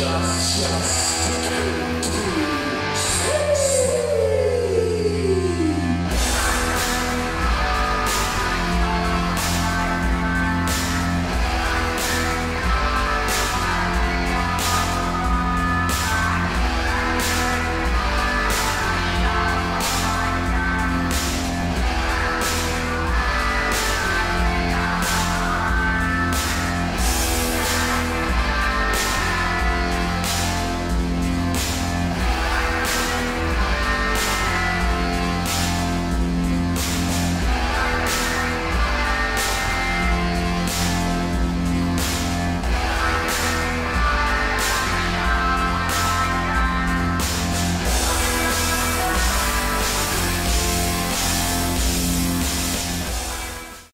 just, just